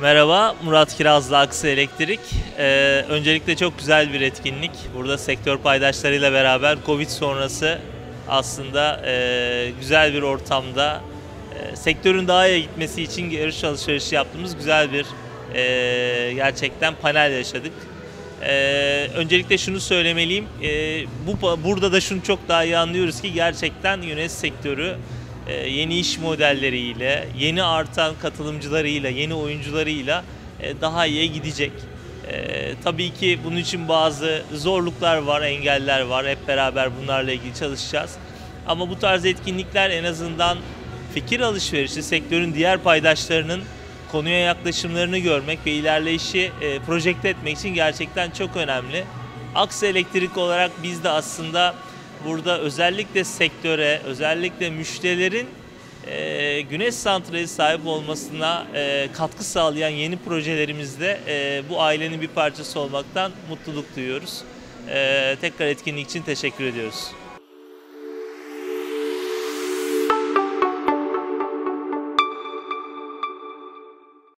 Merhaba, Murat Kirazlı Aksı Elektrik. Ee, öncelikle çok güzel bir etkinlik. Burada sektör paydaşlarıyla beraber Covid sonrası aslında e, güzel bir ortamda e, sektörün daha iyi gitmesi için görüş alışverişi yaptığımız güzel bir e, gerçekten panel yaşadık. E, öncelikle şunu söylemeliyim, e, bu burada da şunu çok daha iyi anlıyoruz ki gerçekten Yunes sektörü yeni iş modelleriyle, yeni artan katılımcılarıyla, yeni oyuncularıyla e, daha iyiye gidecek. E, tabii ki bunun için bazı zorluklar var, engeller var. Hep beraber bunlarla ilgili çalışacağız. Ama bu tarz etkinlikler en azından fikir alışverişi, sektörün diğer paydaşlarının konuya yaklaşımlarını görmek ve ilerleyişi e, projekte etmek için gerçekten çok önemli. Aksı Elektrik olarak biz de aslında burada özellikle sektöre, özellikle müşterilerin e, güneş santrali sahip olmasına e, katkı sağlayan yeni projelerimizde e, bu ailenin bir parçası olmaktan mutluluk duyuyoruz. E, tekrar etkinlik için teşekkür ediyoruz.